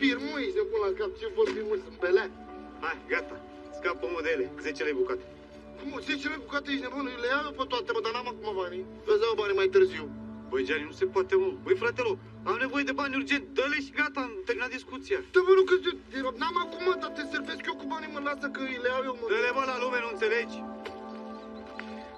firm, mă, ești nebun la cap, ce vorbim, mă, sunt belea. Hai, gata. Scapă mă de ele. 10 lei bucate. Cum, 10 lei bucate, ești nebun, le iau eu pe toate, mă, dar n-am acum banii. Îți dau banii mai târziu. Băi, Gianni, nu se poate, mă. Băi, fratelo, am nevoie de bani urgent. Dă-le și gata, am terminat discuția. Da, bă, nu, că de- n-am acum, mă, dar te servesc eu cu banii, mă, lasă că îi le iau eu, mă. Dă-le, mă, la lume, nu înțelegi?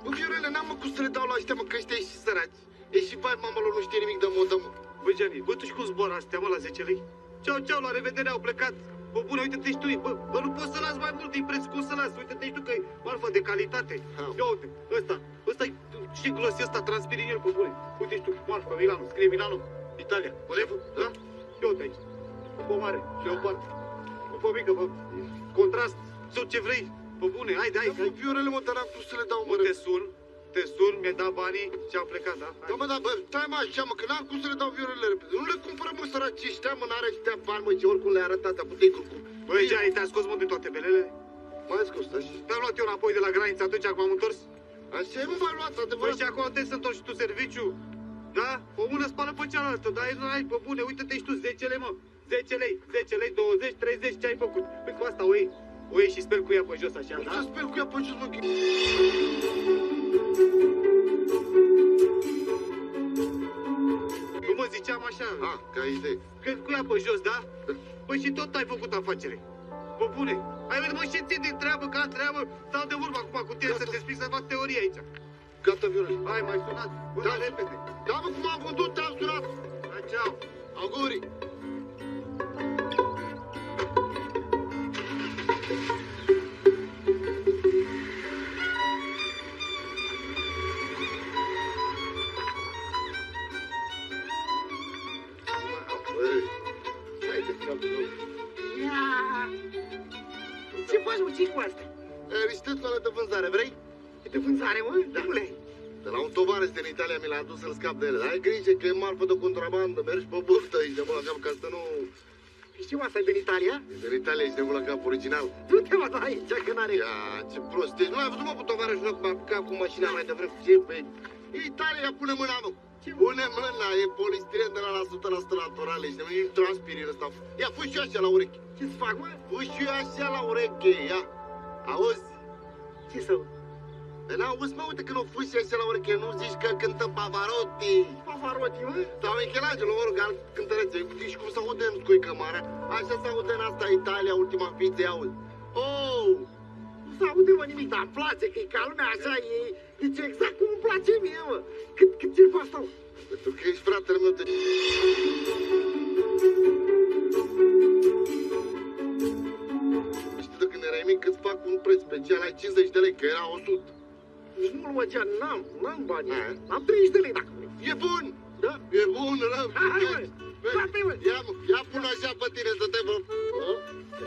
Bă, Fiorele, n-am mă cum să le dau la ăștia, mă, că ăștia ești și săraci. Ești și bai, mamă, lor nu știe nimic de modă, mă. Băi, Gianni, bă, tu și cum zboară astea, mă, la 10 lei? Ceau, ceau, la revedere, au plecat. Bă, bune, uite-te și tu, bă, bă, nu poți să las mai mult din preț, cum să las? Uite-te și tu că e marfă de calitate. Ha. Ia uite, ăsta, ăsta e și glos ăsta, transpiri în el, pe bune. Uite și tu, marfă, Milano, scrie Milano, Italia, corect? Da? Ia uite aici, cupă mare, leopard, cupă mică, bă, contrast, sau ce vrei, pe bune, haide, hai, Da, hai. bă, Fiorele, mă, dar n-am cum să le dau, mă, Mă, te sun, te sun, mi-ai dat banii și am plecat, da? Hai. Da, mă, da, bă, stai mă așa, mă, că n-am cum să le dau viorele repede. Nu le cumpără, mă, săraci ăștia, mă, n-are ăștia bani, mă, ce oricum le-a arătat, dar puteai cu... Băi, Gianni, te-am scos, mă, din toate belele? Mai scos, așa. Te-am luat eu înapoi de la graniță atunci când m-am întors? Așa e, mă, mai luat, Băi, adevărat. și acum trebuie să întorci și tu serviciu. Da? O mână spală pe cealaltă, dar ai, ai pe bune, uite-te și tu, 10 lei, mă. 10 lei, 10 lei, 20, 30, ce ai făcut? Păi cu asta o iei, o iei și speli cu ea pe jos așa, Nu da? să speli cu ea pe jos, mă, că... Nu mă ziceam așa, Ah, ca idee. că cu ea pe jos, da? Păi și tot ai făcut afacere. Pe bune, ai venit mă și ții din treabă ca în treabă, stau de vorbă acum cu tine să te explic să fac teorie aici. Gata, viorele. Hai, mai sunat, bă, Da. da. repede. Da, mă, cum am vândut, te-am sunat. Hai, ceau. Auguri. Ce faci, mă, ce cu asta? Eh, Niște toale de vânzare, vrei? E de vânzare, mă? Da. Dumule. De la un tovarăș din Italia mi l-a adus să-l scap de ele. Dar ai grijă că e marfă de contrabandă, mergi pe burtă aici de la cap ca să nu... Știu asta e din Italia? E din Italia ești de la cap original. Du-te, mă, da, aici, că n-are... Ia, ce prost ești. Nu ai văzut, mă, pe tovarășul meu cum a apucat cu mașina mai devreme? Ce, băi? E Italia, pune mâna, mă. Ce? Pune mâna, e polistiren de la la 100% natural, ești de e transpirin ăsta. Ia, fă și eu așa la ureche. Ce să fac, mă? Fă și eu așa la ureche, ia. Auzi? Ce să... Dar n-auzi, mă, uite când o fă și așa la ureche, nu zici că cântă Pavarotti. Pavarotti, mă? Sau Michelangelo, mă rog, alt cântărețe. Știi cum se aude în scuică mare? Așa se aude în asta Italia, ultima fiță, auzi. Oh! Nu se aude, mă, nimic, dar îmi place că e ca lumea așa, e... Deci exact cum îmi place mie, mă. Cât, cât ți-l faci tău? Pentru că ești fratele meu, te... Știi de când erai mic îți fac un preț special, ai 50 de lei, că era 100. Nici nu mă, ce n-am, n-am bani. Eh? Am 30 de lei, dacă vrei. E bun! Da? E bun, rău! Hai, mă! Frate, mă! Ia, mă, ia pun așa pe tine să te vă...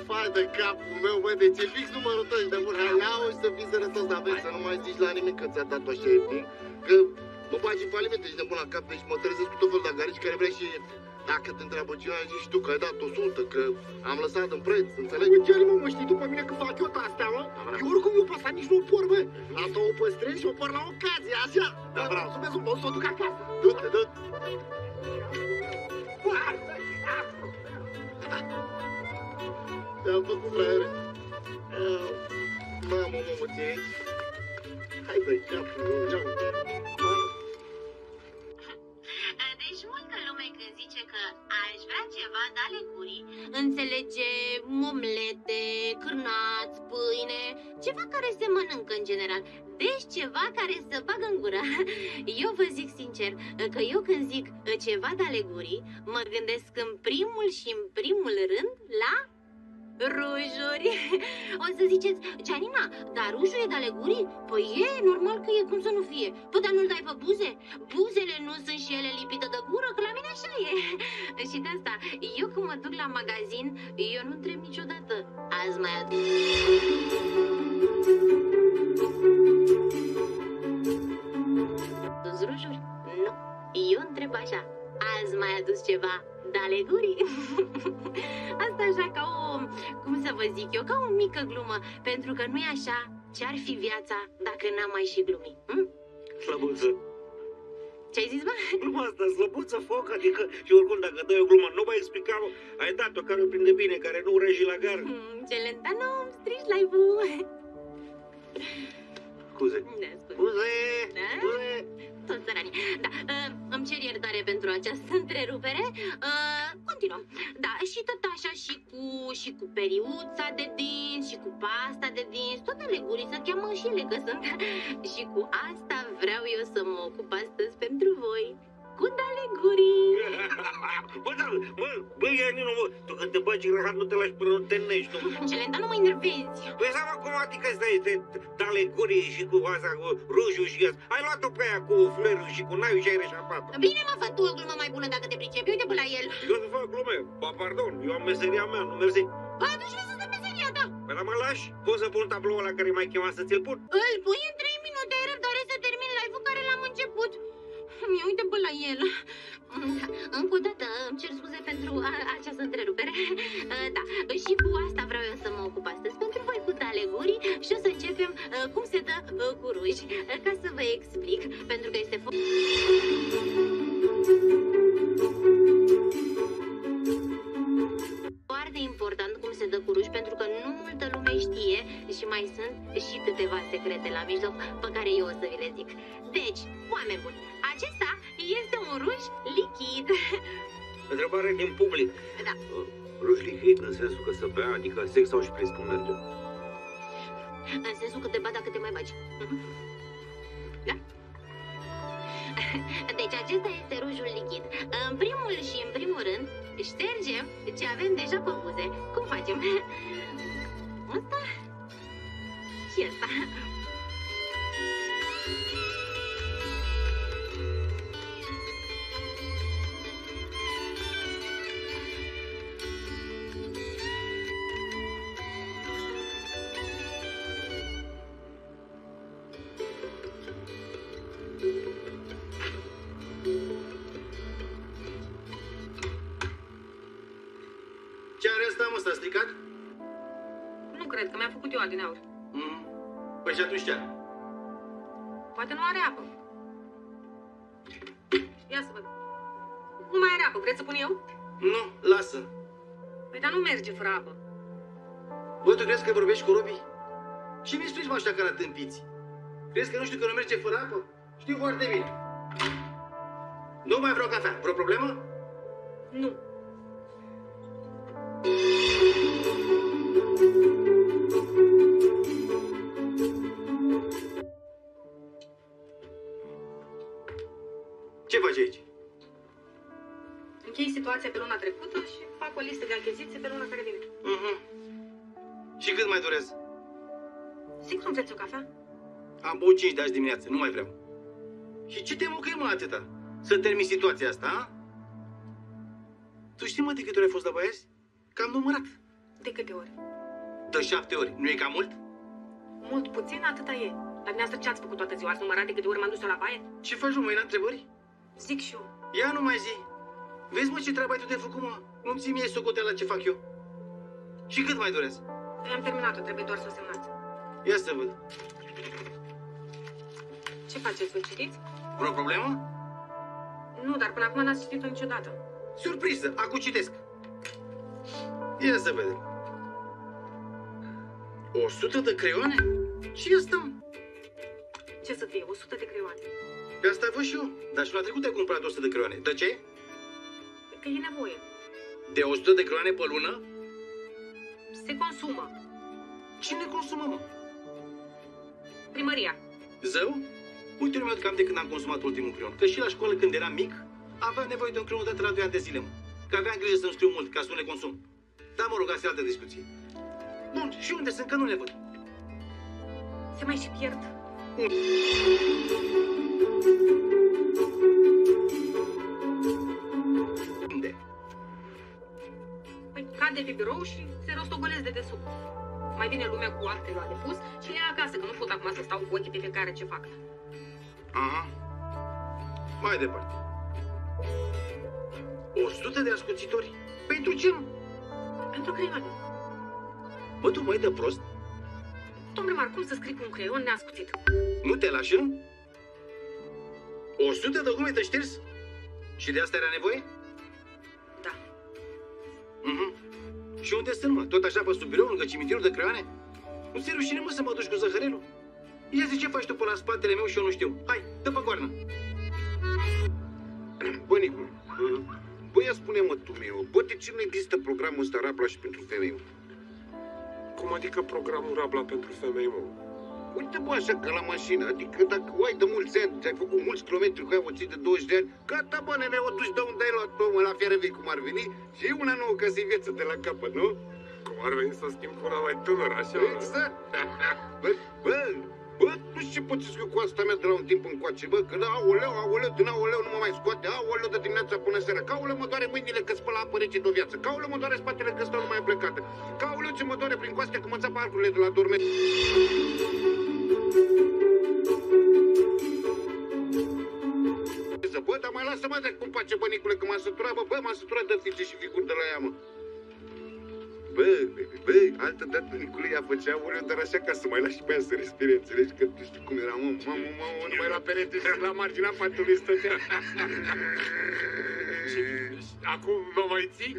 Fai de capul meu, bă, deci e fix numărul tău, ești de bun. Hai, ia-o și să fii sănătos, dar vezi, să nu mai zici la nimeni că ți-a dat-o așa ieftin, că mă bagi în faliment, ești de bun la cap, deci mă trezesc cu tot felul de agarici care vrei și dacă te întreabă cineva, zici și tu că ai dat 100, că am lăsat în preț, înțelegi? Bă, ce mă, mă, știi după mine că fac eu astea, mă? Da, bravo. Eu oricum eu pe asta nici nu o por, bă. Asta o păstrez și o por la ocazie, așa. Da, bravo. Mulțumesc, mă, o să o duc acasă. Du-te, du-te. Foarte, Te-am făcut fraiere. Ah, Mamă, mamă, ce ești? Hai înțelege omlete, cârnați, pâine, ceva care se mănâncă în general. Deci ceva care să bagă în gură. Eu vă zic sincer că eu când zic ceva de ale gurii, mă gândesc în primul și în primul rând la Rujuri. O să ziceți, Gianina, dar rujul e de ale gurii? Păi e, normal că e, cum să nu fie. Păi dar nu-l dai pe buze? Buzele nu sunt și ele lipite de gură, că la mine așa e. și de asta, eu când mă duc la magazin, eu nu întreb niciodată. Azi mai adus. Adus rujuri? Nu. Eu întreb așa. Azi mai adus ceva de ale gurii? Asta așa ca o, cum să vă zic eu, ca o mică glumă, pentru că nu e așa ce-ar fi viața dacă n-am mai și glumi. Hm? Flămânză. Ce ai zis, bă? Gluma asta, slăbuță foc, adică, și oricum dacă dai o glumă, nu mai explica, ai dat-o care o prinde bine, care nu urăji la gar. Hmm, Celentano, îmi strici live-ul. Scuze. Da, scuze. Scuze, Da? scuze. Toți țăranii. Da, uh, îmi cer iertare pentru această întrerupere. Uh, continuăm. Da, și tot așa și cu, și cu periuța de dinți, și cu pasta de dinți, toate legurii se cheamă și ele că sunt. și cu asta vreau eu să mă ocup astăzi pentru voi. Cu dalegurii. Bă, da, bă, bă, Ianinu, mă, tu când te bagi în rahat, nu te lași până nu te nești, nu? Celenta, nu mă enervezi. Păi seama cum adică asta este dale gurii și cu asta, cu rujul și asta. Ai luat-o pe aia cu flerul și cu naiul și ai reșapat Bine, mă, fă tu o glumă mai bună dacă te pricepi. Uite pe la el. Eu să fac glume, ba, pardon, eu am meseria mea, nu mersi. Bă, atunci vezi să te meseria ta. Păi la mă lași? Poți să pun tabloul ăla care m-ai chemat să ți-l pun? Îl pui în 3 minute, ai răbdare să termin live-ul care l-am început. Mi uite pe la el. Da, încă o dată îmi cer scuze pentru a, această întrerupere. Da, și cu asta vreau eu să mă ocup astăzi pentru voi cu talegurii și o să începem uh, cum se dă uh, cu ruși. Uh, Ca să vă explic, pentru es comer. Poate nu are apă. Ia să văd. Nu mai are apă. Vreți să pun eu? Nu, lasă. Păi dar nu merge fără apă. Bă, tu crezi că vorbești cu Robi? Și mi spui mă așa ca la tâmpiți? Crezi că nu știu că nu merge fără apă? Știu foarte bine. Nu mai vreau cafea. Vreo problemă? Nu. Închei situația pe luna trecută și fac o listă de achiziții pe luna care vine. Mhm. Și cât mai durează? Sigur nu vreți o cafea? Am băut 5 de azi dimineață, nu mai vreau. Și ce te mucăi, mă, atâta? Să termin situația asta, a? Tu știi, mă, de câte ori ai fost la băieți? Că am numărat. De câte ori? De șapte ori. Nu e cam mult? Mult puțin, atâta e. La dumneavoastră ce ați făcut toată ziua? Ați numărat de câte ori m-am dus eu la baie? Ce faci, mă, mai la întrebări? Zic și eu. Ia nu mai zi. Vezi, mă, ce treabă ai tu de făcut, mă? Nu-mi ții mie socoteala ce fac eu. Și cât mai durează? Am terminat-o, trebuie doar să o semnați. Ia să văd. Ce faceți? O citiți? Vreo problemă? Nu, dar până acum n-ați citit-o niciodată. Surpriză, acum citesc. Ia să vedem. 100 de creioane? Ce asta, mă? Ce să fie? 100 de creioane. Pe asta văd și eu. Dar și la trecut ai cumpărat 100 de creioane. De ce? Că e nevoie. De 100 de creioane pe lună? Se consumă. Cine consumă, mă? Primăria. Zău? Uite, nu mi cam de când am consumat ultimul creion. Că și la școală, când eram mic, aveam nevoie de un creion de la 2 ani de zile, mă. Că aveam grijă să-mi scriu mult, ca să nu le consum. Dar mă rog, asta e altă discuție. Bun, și unde sunt, că nu le văd? Se mai și pierd. Unde? Păi cade pe birou și se rostogolesc de desubt. Mai vine lumea cu acte la depus și le ia acasă, că nu pot acum să stau cu ochii pe fiecare ce fac. Aha. Mai departe. 100 de ascuțitori? Pentru ce, mă? Pentru creioane. Bă, tu mai de prost? Domnule Mar, cum să scrii cu un creion neascuțit? Nu te lași? 100 de documente șters? Și de asta era nevoie? Și unde sunt, mă? Tot așa pe sub birou, lângă cimitirul de creioane? Nu ți rușine, mă, să mă duci cu zăhărelul? Ia zi ce faci tu pe la spatele meu și eu nu știu. Hai, dă pe goarnă. Bă, Nicule, bă, ia spune-mă tu meu, bă, de ce nu există programul ăsta Rabla și pentru femei, mă? Cum adică programul Rabla pentru femei, mă? Uite, bă, așa ca la mașină, adică dacă o ai de mulți ani, ți-ai făcut mulți kilometri cu ea, o ții de 20 de ani, gata, bă, nene, o duci de unde ai luat omul la fiară vei cum ar veni și e una nouă ca să-i viață de la capăt, nu? Cum ar veni să schimb cu una mai tânără, așa? Exact. Bă, bă, bă, nu știu ce pot să scriu cu asta mea de la un timp încoace, bă, că da, aoleu, aoleu, din aoleu nu mă mai scoate, aoleu de dimineața până seara, că aoleu mă doare mâinile că spăl apă rece de o viață, că aoleu mă doare spatele că stau numai plecată, că aoleu ce mă doare prin coaste că mă țapă arcurile de la dorme. Bă, dar mai lasă-mă de cum face bănicule, că m-a săturat, bă, bă, m-a săturat de fițe și figuri de la ea, mă. Bă, bă, altă dată Nicule ea făcea ureu, dar așa ca să mai lași pe ea să respire, înțelegi? Că tu știi cum era, mă, mamă, mamă, numai la perete și la marginea patului stătea. Și acum mă mai ții?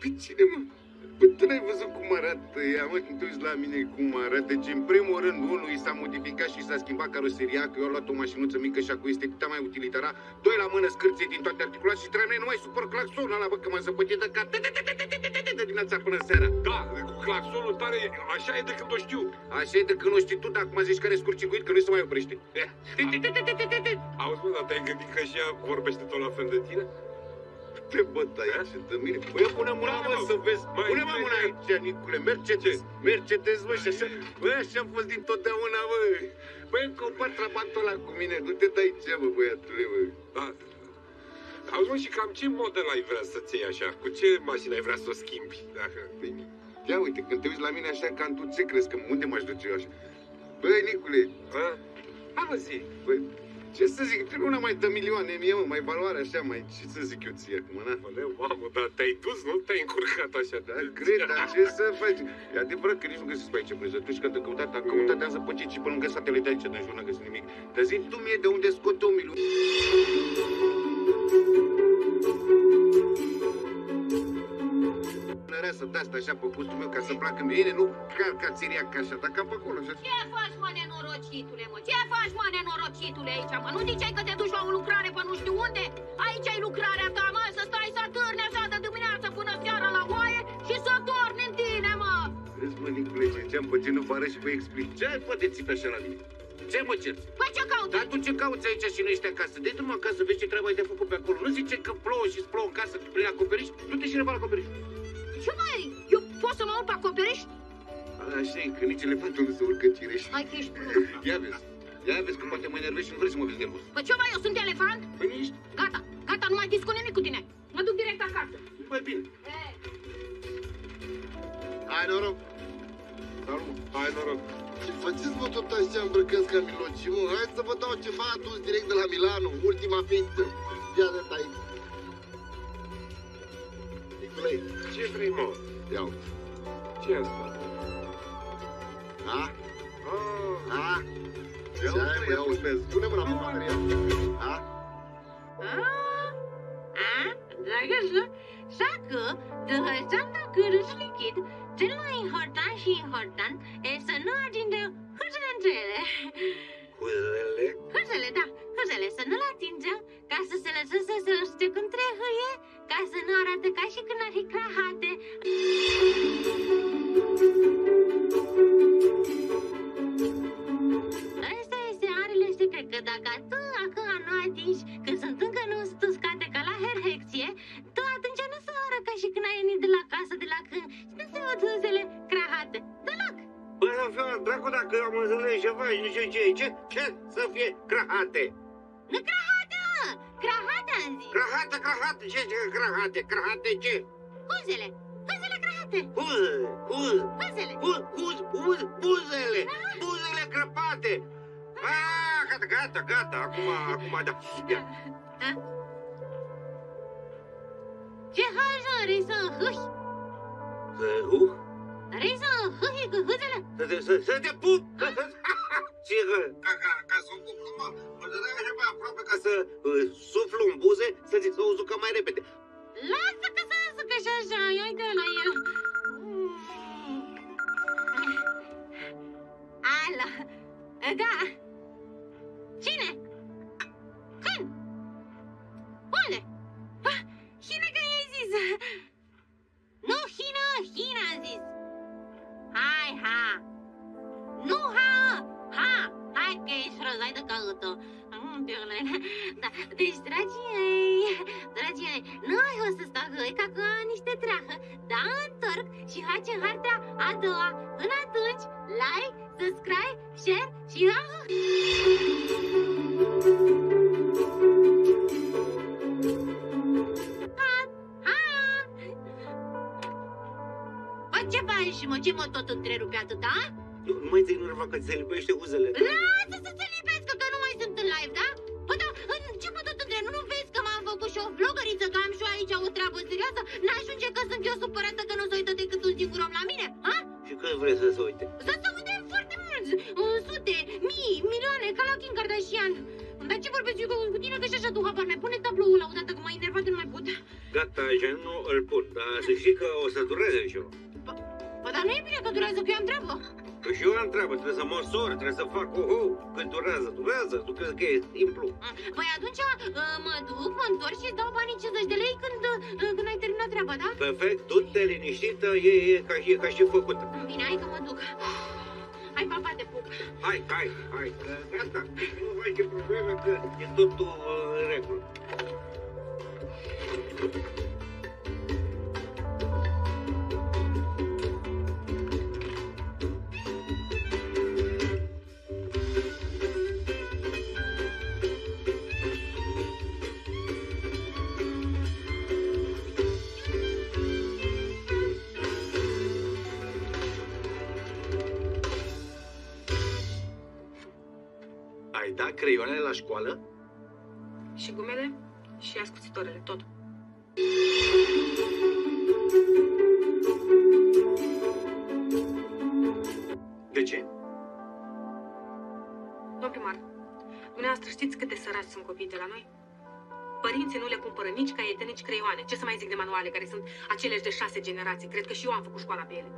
Pe cine, mă? Bă, tu n-ai văzut cum arată ea, mă, când te uiți la mine cum arată? Deci, în primul rând, unul i s-a modificat și s-a schimbat caroseria, că eu am luat o mașinuță mică și acum este cât mai utilitară. Doi la mână scârție din toate articulații și trei mine nu mai supăr claxonul ăla, bă, că m-a zăpătit de cap de dimineața până seara. Da, cu claxonul tare, așa e de când o știu. Așa e de când o știi tu, dar acum zici care e scurcircuit, că nu se mai oprește. Auzi, mă, dar te-ai gândit că și ea vorbește tot la fel de tine? Te băt aici de mine. Băi, pune mâna, Da, mă, mă. să vezi. Mai Pune mă mâna imediat. aici, Nicule. Mercedes. Mercedes, bă, și așa. Bă, așa am fost dintotdeauna, bă. Băi, compar trabantul ăla cu mine. Nu te dai ce, bă, băiatule, bă. Da. Auzi, mă, și cam ce model ai vrea să-ți iei așa? Cu ce mașină ai vrea să o schimbi? Dacă... Păi, Ia uite, când te uiți la mine așa, cam tu ce crezi? Că unde m-aș duce eu așa? Băi, Nicule, A? Hai mă zi. băi, ce să zic, trebuie una mai de milioane mie, mă, mai valoare așa, mai, ce să zic eu ție acum, na? Aoleu, mamă, dar te-ai dus, nu te-ai încurcat așa. Da, cred, dar ce să faci? E adevărat că nici nu găsesc pe aici prânzătuși, că de căutat, a căutat de pe ce și pe lângă satele de aici, de jur, n-a găsit nimic. Dar zi tu mie de unde scot o milioane. Să de asta așa pe gustul meu ca să placă mie, nu ca, ca țiriac așa, dar cam pe acolo așa. Ce faci, mă, nenorocitule, mă? Ce faci, mă, nenorocitule, aici, mă? Nu ziceai că te duci la o lucrare pe nu știu unde? Aici ai lucrarea ta, mă, să stai să târni așa de dimineață până seara la oaie și să dormi în tine, mă! Vezi, mă, Nicule, ce ce-am pe genul vară și vă explic. Ce ai poate țipe așa la mine? Ce mă cerți? Păi ce cauți? Dar tu ce cauți aici și nu ești acasă? De drumul acasă, vezi ce treabă ai de făcut pe acolo. Nu zice că plouă și plouă în casă prin acoperiș? Du-te și la acoperiș. Ce mai? Eu pot să mă urc pe acoperiș? Așa e, că nici elefantul nu se urcă în cireș. Hai că ești prost. Ia vezi. Ia vezi că poate mă enervezi și nu vrei să mă vezi nervos. Păi ce mai, eu sunt elefant? Păi nu ești? Gata, gata, nu mai discut nimic cu tine. Mă duc direct acasă. Păi bine. E, Hai noroc! Salut. Hai noroc. Ce faceți mă tot așa îmbrăcați ca miloci, mă? Hai să vă dau ceva adus direct de la Milano, ultima ființă. Ia de aici. Niculei, Ce vrei, mă? ia uite. Ce e asta? Ha? Ah, Ha? Ce Ia ai, uite, mă, ia ia uite. Pune mâna pe baterie. acum, acum, da. Ia. Da. Ce hajă, risă, hâi? Hâ? Risă, hâi, că hâzele. Să să te pup! Ce ca, ca, ca să o pup, mă, mă dădeai mai aproape ca să suflu în buze, să zic să o zucă mai repede. Lasă că să zucă și așa, ia de la el. Mm. Ala, da. Cine? Hai de căută. Mm, Diole. Da, deci, dragii mei, dragii mei, noi o să stau ca cu niște treahă, da, întorc și facem harta a doua. Până atunci, like, subscribe, share și ha! Ha! Bă, ce faci, mă? Ce mă tot întrerupe atâta? Nu, nu mai ți nerva că ți se lipește uzele. Lasă să se treabă serioasă? N-ajunge că sunt eu supărată că nu se uită decât un singur om la mine? Ha? Și când vrei să se uite? Să se uite foarte mulți, uh, sute, mii, milioane, ca la Kim Kardashian. Dar ce vorbesc eu cu tine că și așa tu habar mai pune tabloul la odată că m-ai enervat nu mai pot. Gata, așa nu îl pun, dar să știi că o să dureze ceva. Bă, dar nu e bine că durează, că eu am treabă. Păi și eu am treabă, trebuie să măsor, trebuie să fac oho, cât durează, durează, tu crezi că e simplu? Păi atunci uh, mă duc, mă întorc și îți dau banii 50 de lei când, uh, când ai terminat treaba, da? Perfect, tu te liniștită, e, e ca, e ca și făcută. Bine, hai că mă duc. Hai, papa, te pup. Hai, hai, hai, că gata, nu mai ce probleme, că e totul uh, în regulă. Creioanele la școală? Și gumele și ascuțitorele, tot. De ce? Domn primar, dumneavoastră știți cât de săraci sunt copiii de la noi? Părinții nu le cumpără nici caiete, nici creioane. Ce să mai zic de manuale, care sunt aceleși de șase generații. Cred că și eu am făcut școala pe ele.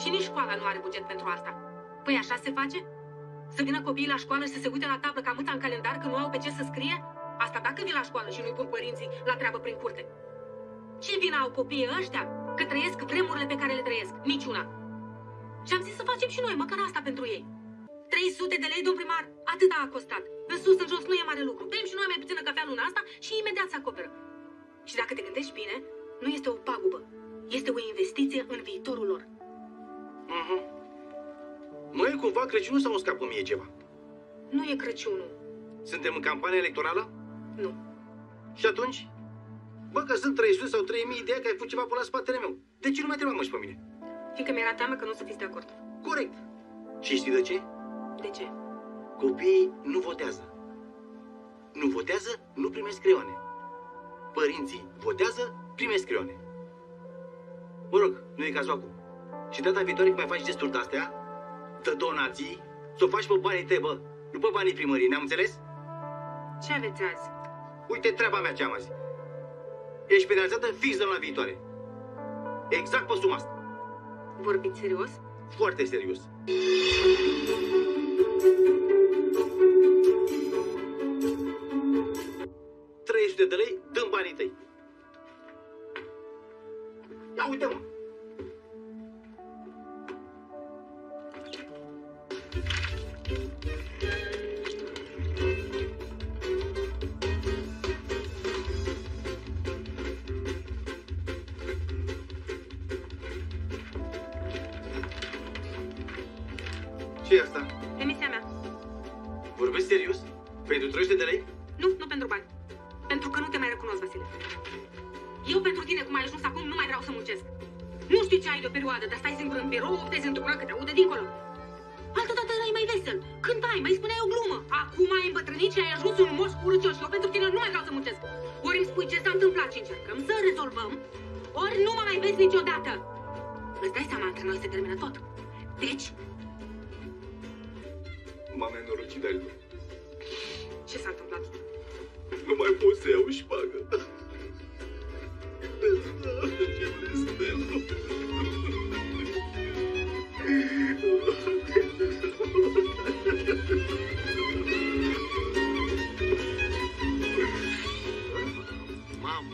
Și nici școala nu are buget pentru asta. Păi așa se face? Să vină copiii la școală și să se uite la tablă ca mâța în calendar că nu au pe ce să scrie? Asta dacă vin la școală și nu-i pun părinții la treabă prin curte. Ce vină au copiii ăștia? Că trăiesc vremurile pe care le trăiesc. Niciuna. Și am zis să facem și noi, măcar asta pentru ei. 300 de lei, domn primar, atât a costat. În sus, în jos, nu e mare lucru. Bem și noi mai puțină cafea luna asta și imediat se acoperă. Și dacă te gândești bine, nu este o pagubă. Este o investiție în viitorul lor. Mhm. Mă e cumva Crăciunul sau îmi scapă mie ceva? Nu e Crăciunul. Suntem în campanie electorală? Nu. Și atunci? Bă, că sunt 300 sau 3000 de ani că ai făcut ceva pe la spatele meu. De ce nu mai trebuie mă și pe mine? Fiindcă mi-era teamă că nu o să fiți de acord. Corect. Și știi de ce? De ce? Copiii nu votează. Nu votează, nu primesc creioane. Părinții votează, primesc creioane. Mă rog, nu e cazul acum. Și data viitoare când mai faci gesturi de-astea, de donații, să o faci pe banii tăi, bă, nu pe banii primării, ne-am înțeles? Ce aveți azi? Uite treaba mea ce am azi. Ești penalizată fix de la viitoare. Exact pe suma asta. Vorbiți serios? Foarte serios. Trei de lei, să iau șpagă. Beznară, ce blestemul! Mamă!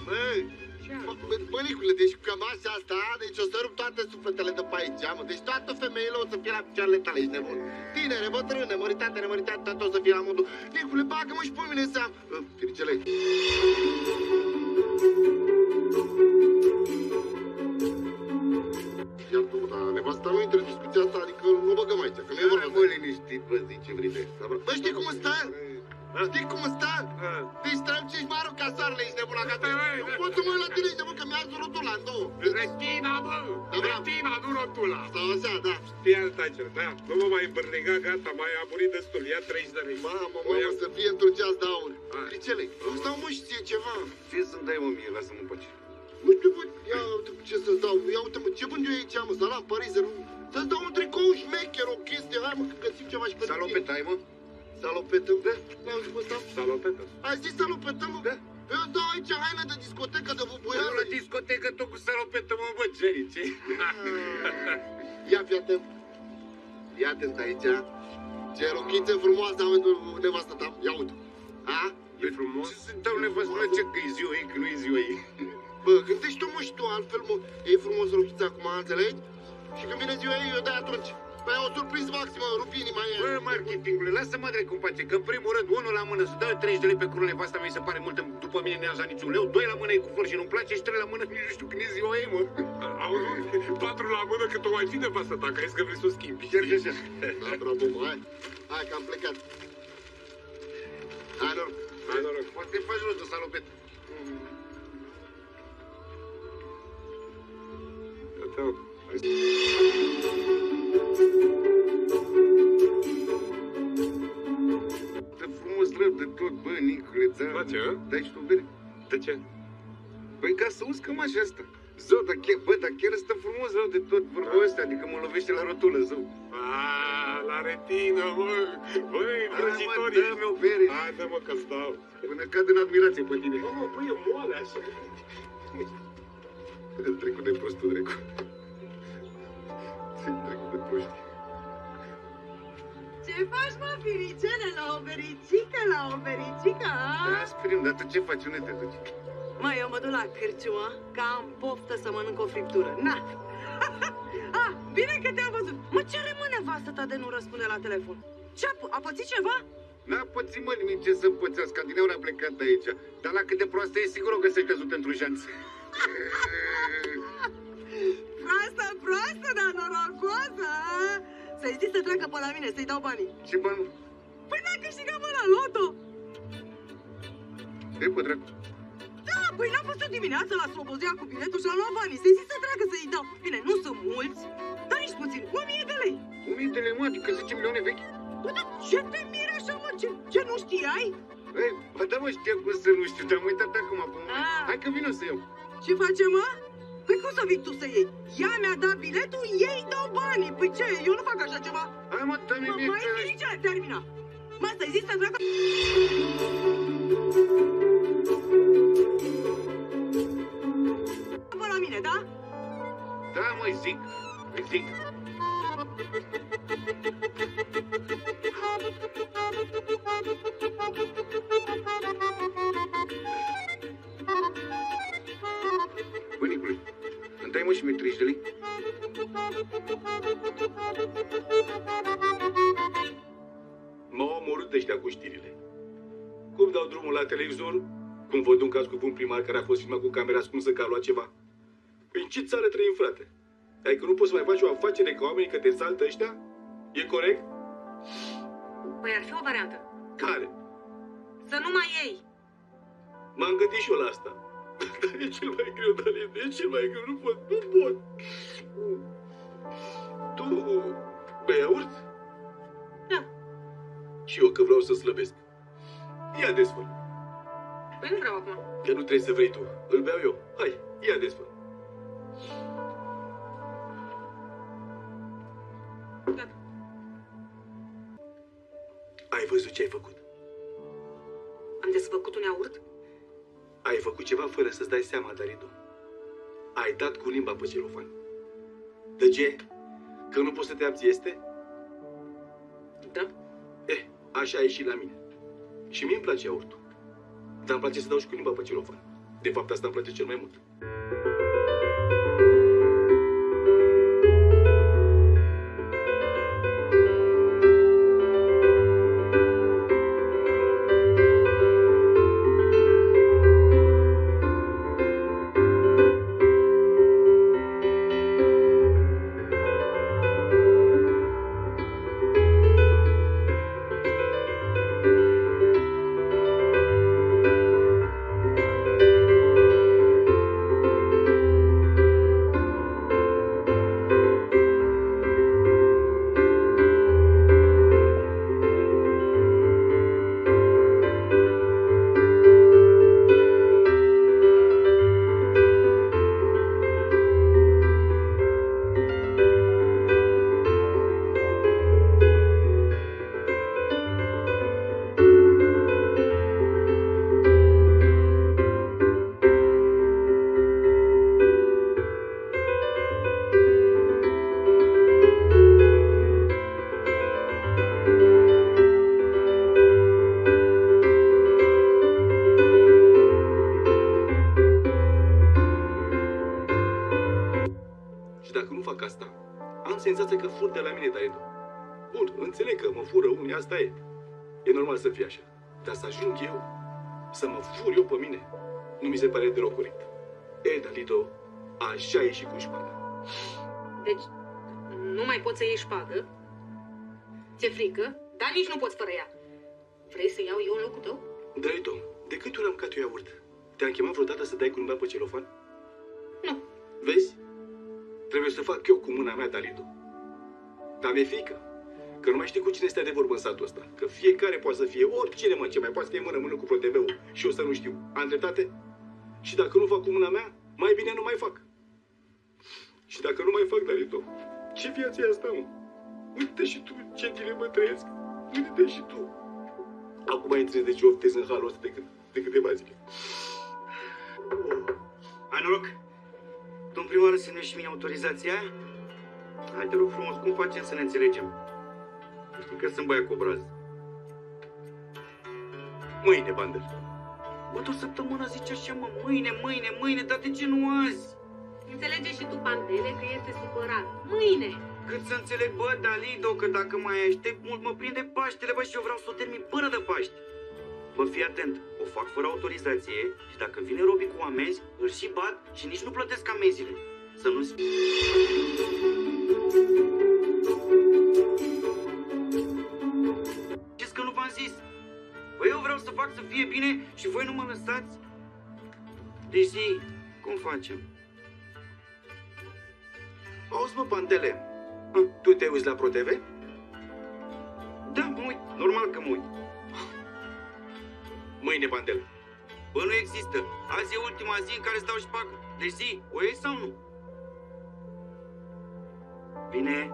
Bănicule, deci cam așa asta, deci o să rup toate sufletele de pe aici, mă. Deci toată femeile o să fie la picioarele tale, ești nebun. Tinere, bătrâne, măritate, nemăritate, toate o să fie la modul. Nicule, bagă-mă și pe mine seama. Tine, ești nebun, că mi-a ars rotula în două. Retina, mă! Da, da. Retina, nu rotula! Sau așa, da. Știi alta ce, da? Nu mă mai îmbărlega, gata, mai a murit destul. Ia 30 de lei. Mamă, O mamă, iau. să fie într-un ceas de aur. Hai. Fricele, îți dau mă și ție ceva. Ce să-mi dai, mă, mie? Lasă-mă în pace. Nu știu, bă, ia uite ce să-ți dau. Ia uite, mă, ce vând eu aici, mă, salam, parizer. Să-ți dau un tricou șmecher, o chestie. Hai, mă, că găsim ceva și pentru Salopet, ai, mă? Salopetă, da? L-am zis pe ăsta? Salopetă. Ai zis salopetă, mă? Da. Eu îți dau aici haină de discotecă discotecă tot cu salopetă, mă, bă, ce ce? Ia fi atent. Ia atent aici. Ce rochițe frumoase am pentru nevastă ta. Ia uite. A? E frumos? Ce să dau nevastă mea, ce că e ziua ei, că nu e ziua ei. Bă, gândește mă și tu altfel, mă. E frumos rochița acum, înțelegi? Și când vine ziua ei, eu de atunci. Păi o surprins maximă, rup inima e. Bă, marketingule, lasă-mă drept cum face, că în primul rând, unul la mână, să dau 30 de lei pe curul nevasta mea, mi se pare mult, după mine ne-a dat niciun leu, doi la mână e cu flori și nu-mi place și trei la mână, nici nu știu când e ziua ei, mă. Auzi, patru la mână că tu mai fi nevasta ta, că ești că vrei să o schimbi. Chiar și așa. Da, bravo, mă, hai. Hai că am plecat. Hai, noroc. Hai, noroc. Poate faci rost de salopet. Tău. Dă frumos rău de tot, bă, Nicule, da. Place, a? Dai și tu bere. De ce? Păi ca să uzi cam așa asta. Zău, dar chiar, bă, dar chiar stă frumos rău de tot vorba ăsta, adică mă lovește la rotulă, zău. Ah, la retină, mă! Băi, Hai, mă, vrăjitorii! dă-mi o bere. Hai, dă-mă că stau. Până cad în admirație pe tine. Mă, băi, e moale așa. Trecut de prostul drecu. Trecut de proști. Ce faci, mă, firicele, la o bericică, la o bericică, a? Aspirin, dar tu ce faci? Unde te duci? Mă, eu mă duc la cârciumă, că am poftă să mănânc o friptură. Na! ah, bine că te-am văzut. Mă, ce rămâne vastă ta de nu răspunde la telefon? Ce-a, pu- a pățit ceva? N-a pățit mă nimic ce să pățească, adineauri a plecat de aici. Dar la cât de proastă e, sigur o găsești căzut într-un șanț. Proastă, proastă, dar norocoasă, a? Să-i zici să treacă pe la mine, să-i dau banii. Ce bani? Păi n-a câștigat, mă, la loto. E pe dracu. Da, păi n-am văzut dimineața la Slobozia cu biletul și am luat banii. Să-i zici să treacă, să-i dau. Bine, nu sunt mulți, dar nici puțin. 1000 de lei. 1000 de lei, mă, adică 10 milioane vechi. Bă, dar ce te miri așa, mă? Ce, ce nu știai? Ei, bă, da, mă, știam cum să nu știu, dar am uitat acum pe mine. Ah. Hai că vin o să iau. Ce face, mă? Păi cum să vii tu să iei? Ea mi-a dat biletul, ei dau banii. Păi ce, eu nu fac așa ceva. Hai, mă, dă-mi Mă, mie mai că... ferice, termina. Mă, să-i zici să treacă... Până la mine, da? Da, mă, zic, îi zic. Care a fost filmat cu camera ascunsă că a luat ceva. Păi în ce țară trăim, frate? Adică nu poți să mai faci o afacere ca oamenii că te saltă ăștia? E corect? Păi ar fi o variantă. Care? Să nu mai iei. M-am gândit și eu la asta. Dar e cel mai greu, dar e cel mai greu, nu pot, nu pot. Tu bei iaurt? Da. Și eu că vreau să slăbesc. Ia desfăr. Păi nu vreau acum. Că nu trebuie să vrei tu. Îl beau eu. Hai, ia desfăr. Gata. Ai văzut ce ai făcut? Am desfăcut un iaurt? Ai făcut ceva fără să-ți dai seama, Darido. Ai dat cu limba pe celofan. De ce? Că nu poți să te abții este? Da. Eh, așa e și la mine. Și mie îmi place iaurtul. Dar îmi place să dau și cu limba pe celofan. De fapt, asta îmi place cel mai mult. Asta e. E normal să fie așa. Dar să ajung eu, să mă fur eu pe mine, nu mi se pare deloc corect. E, Dalido, așa e și cu șpaga. Deci, nu mai poți să iei șpagă? Ți-e frică? Dar nici nu poți fără ea. Vrei să iau eu în locul tău? Dalido, de câte ori am mâncat eu iaurt? Te-am chemat vreodată să dai cu lumea pe celofan? Nu. Vezi? Trebuie să fac eu cu mâna mea, Dalido. Dar mi-e frică. Că nu mai știi cu cine stai de vorbă în satul ăsta. Că fiecare poate să fie oricine, mă, ce mai poate să fie mână-mână cu ProTV-ul și eu să nu știu. Am dreptate? Și dacă nu fac cu mâna mea, mai bine nu mai fac. Și dacă nu mai fac, Dalido, ce viață e asta, mă? Uite și tu ce tine mă trăiesc. Uite și tu. Acum ai 30 de oftezi în halul ăsta de, cât, de câteva zile. Ai noroc? Domn primar, să ne și mie autorizația? Hai, te rog frumos, cum facem să ne înțelegem? Știi că sunt băiat cu obraz. Mâine, bandă. Bă, tot săptămâna zice așa, mă, mâine, mâine, mâine, dar de ce nu azi? Înțelege și tu, Pandele, că este supărat. Mâine! Cât să înțeleg, bă, Dalido, că dacă mai aștept mult, mă prinde Paștele, bă, și eu vreau să o termin până de Paști. Bă, fii atent, o fac fără autorizație și dacă vine Robi cu amenzi, îl și bat și nici nu plătesc amenziile. Să nu fie bine și voi nu mă lăsați? Deci zi, cum facem? Auzi, mă, Pantele, Hă, tu te uiți la ProTV? Da, mă uit, normal că mă uit. Mâine, Pantel. Bă, nu există. Azi e ultima zi în care stau și fac. Deci zi, o iei sau nu? Bine,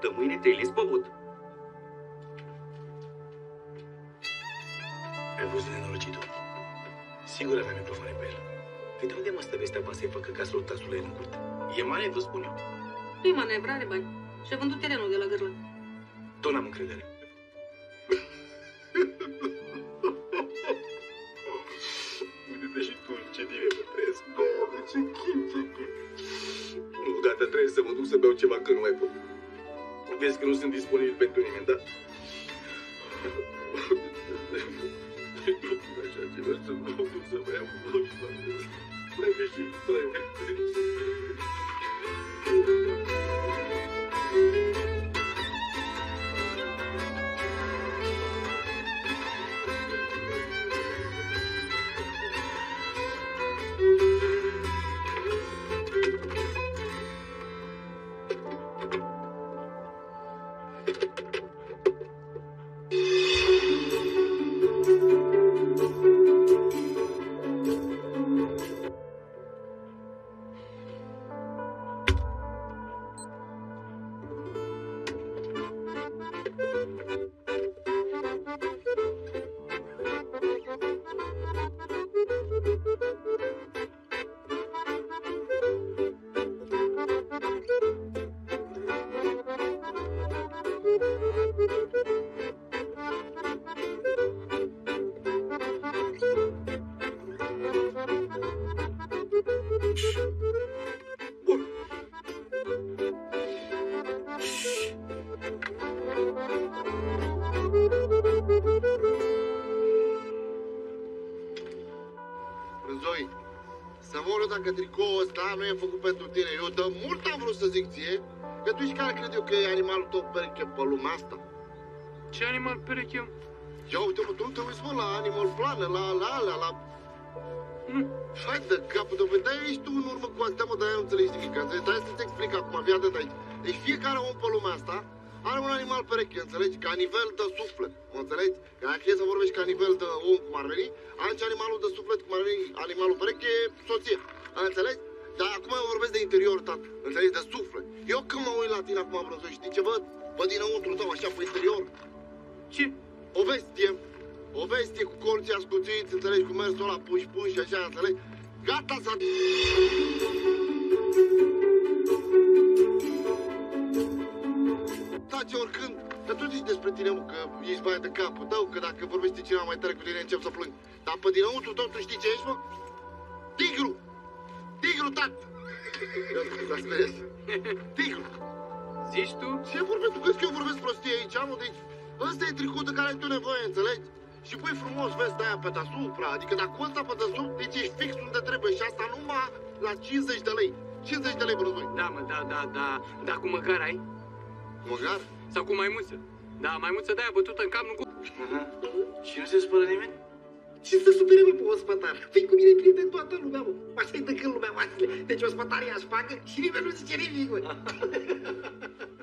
de mâine te iei pe bot. Ai văzut nenorocitul? Sigur avea microfoane pe el. Păi de unde mă stă vestea pa să-i facă casul tasul el în curte? E mare, vă spun eu. Nu-i manevra, are bani. Și-a vândut terenul de la gârlă. Tot n-am încredere. Uite-te și tu ce tine mă trăiesc. Doamne, ce chip Nu, gata, trebuie să mă duc să beau ceva, că nu mai pot. Vezi că nu sunt disponibil pentru nimeni, da? Așa ceva să mă duc să beau. Dacă tricoul ăsta nu e făcut pentru tine. Eu de mult am vrut să zic ție că tu ești care cred eu că e animalul tău pereche pe lumea asta. Ce animal pereche? Ia uite mă, tu nu te uiți mă la Animal Planet, la, la alea, la... Hai de capul de voi, dar ești tu în urmă cu astea, mă, dar nu înțelegi nimic. Înțelegi? Hai să-ți explic acum, fii atent aici. Deci fiecare om pe lumea asta are un animal pereche, înțelegi? Ca nivel de suflet, mă înțelegi? Că dacă e să vorbești ca nivel de om cum ar veni, atunci animalul de suflet cum ar veni, animalul pereche e soție, înțelegi? Dar acum eu vorbesc de interior, tată, înțelegi? De suflet. Eu când mă uit la tine acum, brăzoi, știi ce văd? Văd dinăuntru tău, așa, pe interior. Ce? O vestie, o vestie cu colții ascuțiți, înțelegi, cu mersul ăla puși-puși și așa, înțelegi? Gata să... tu zici despre tine, mă, că ești baia de capul tău, că dacă vorbești cineva mai tare cu tine, încep să plâng. Dar pe dinăuntru tău, tu știi ce ești, mă? Tigru! Tigru, tat! Să speriezi. Tigru! Zici tu? Ce vorbesc? Tu crezi că eu vorbesc prostie aici, mă? Deci, ăsta e tricoul de care ai tu nevoie, înțelegi? Și pui frumos vesta aia pe deasupra, adică dacă cu ăsta pe deasupra, deci ești fix unde trebuie și asta numai la 50 de lei. 50 de lei brăzoi. Da, mă, da, da, da. Da, cu măgar ai? Măgar? Sau cu maimuță? Da, maimuță de-aia bătută în cap, nu cu... Aha. Și nu se spără nimeni? Ce să supere, mă, pe ospătar? Fii cu mine prieten toată lumea, mă. Așa-i de când lumea, Vasile. Deci ospătarii aș facă și nimeni nu zice nimic, mă.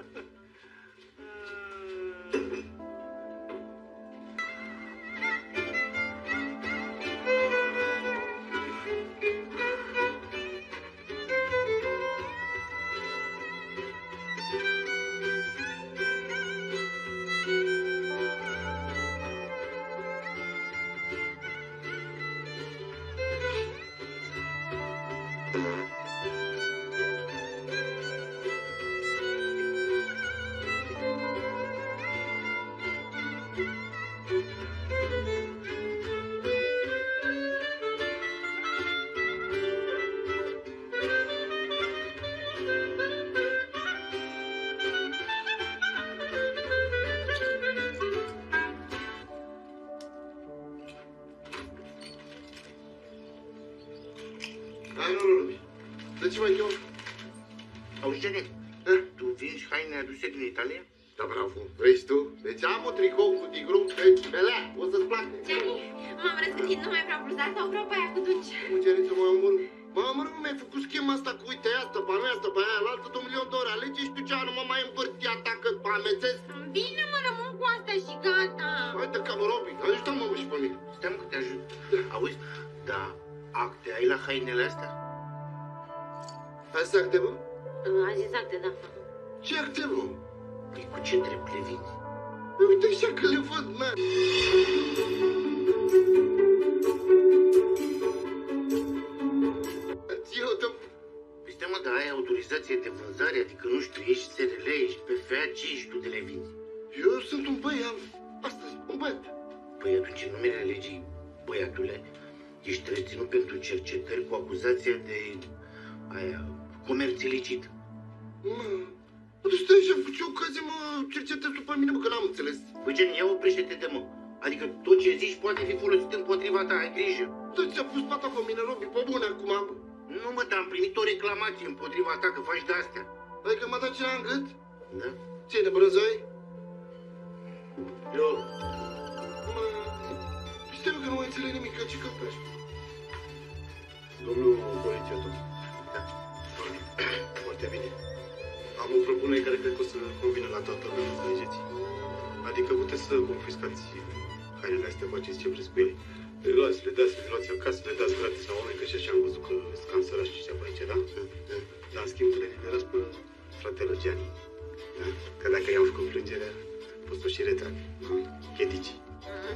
tricou cu tigru, deci, belea, o să-ți placă. Gianni, m-am răzgândit, nu mai vreau bluza sau vreau pe aia cu duci. Mângeriță, mă omor. Mamă, nu mi-ai făcut schema asta cu uite asta, pe aia asta, pe aia, la altă de un milion de ore. Alege și tu cea, nu mă mai învârti ta că mă amețesc. Bine, mă rămân cu asta și gata. Haide, cam Robi, ajută-mă mă, și pe mine. Stai mă că te ajut. Auzi, da, acte ai la hainele astea? Hai să acte, bă? A zis acte, da. Ce acte, bă? Păi cu ce drept le vinzi? Păi Uite așa că le văd, na. Eu te... Păi stai mă, dar ai autorizație de vânzare, adică nu știu, ești SRL, ești PFA, ce ești tu de le vinzi? Eu sunt un băiat, astăzi, un băiat. Păi atunci, în numele legii, băiatule, ești reținut pentru cercetări cu acuzația de aia, comerț ilicit. Mă, mă, tu stai așa, cu ce ocazie mă cercetezi tu pe mine, mă, că n-am înțeles. Păi gen, ia oprește-te de mă. Adică tot ce zici poate fi folosit împotriva ta, ai grijă. Tu ți-a pus pata pe mine, Robi, pe bune acum, bă. Nu mă, dar am primit o reclamație împotriva ta că faci de-astea. Adică m-a dat cina în gât? Da? Ține, brânzoi? Eu, Mă, stai mă, că nu mai înțeleg nimic, că ce căpești? Domnul polițiatul. Da. Foarte bine. Am o propunere care cred că o să convină la toată lumea, înțelegeți? Adică puteți să confiscați hainele astea, faceți ce vreți cu ele. Le luați, le dați, le luați acasă, le dați gratis la oameni, că și așa am văzut că sunt cam sărași ăștia pe aici, da? Dar în schimb le liberați pe fratele Gianni. Da? Că dacă i-am făcut plângerea, pot să o și retrag. Da? Chetici.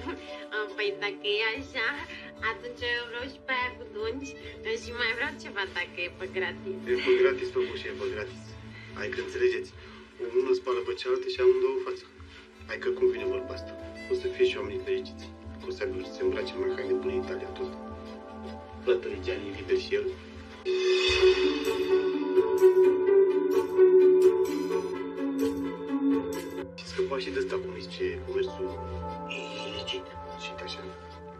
Păi dacă e așa, atunci eu vreau și pe aia cu dungi și mai vreau ceva dacă e pe gratis. E pe gratis, pe și e pe gratis. Hai că înțelegeți. O mână spală pe cealaltă și amândouă fața. Hai că cum vine vorba asta. O să fie și oamenii fericiți. Că o să aibă să se îmbrace mai haine până în Italia tot. Fratele Gianni, liber și el. Și scăpa și de ăsta, cum zice, comerțul ilicit. și așa.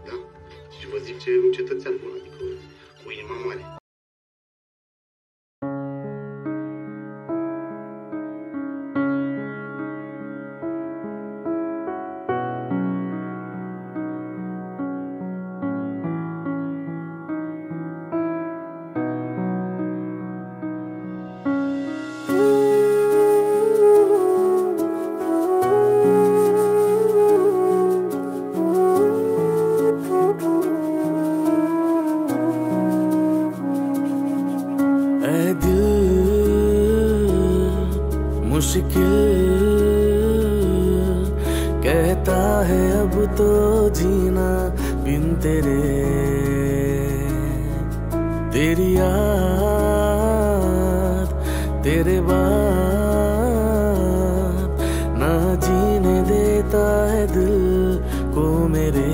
Da? Și vă zic ce e un cetățean bun, adică cu inima mare. तेरे बाद ना जीने देता है दिल को मेरे।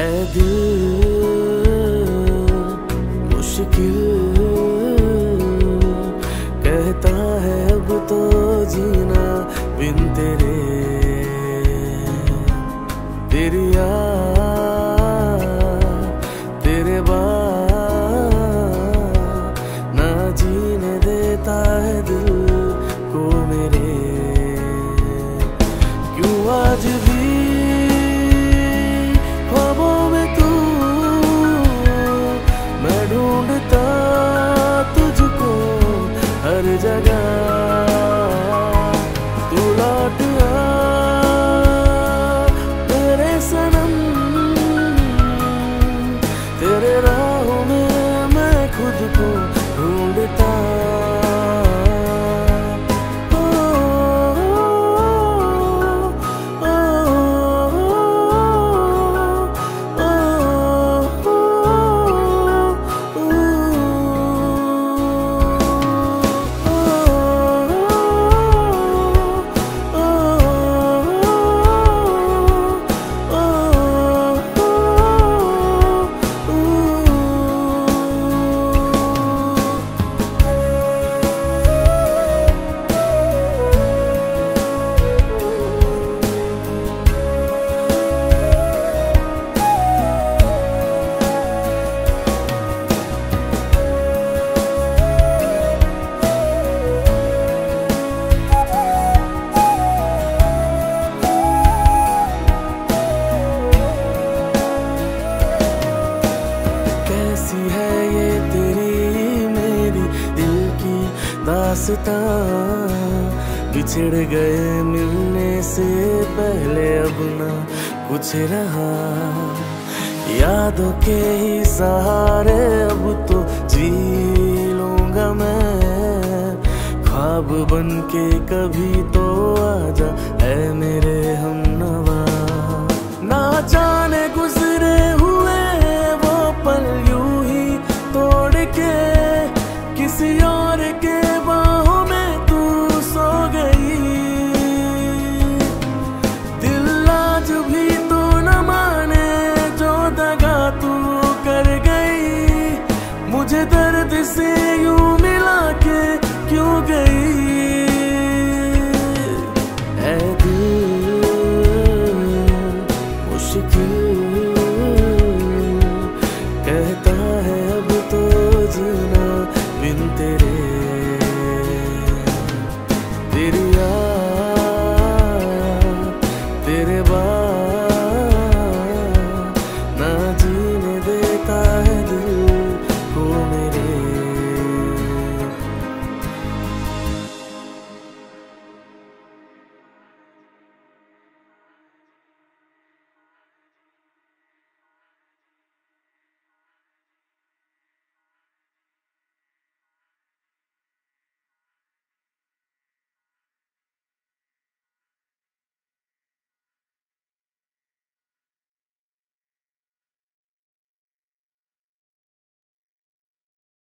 ऐ दिल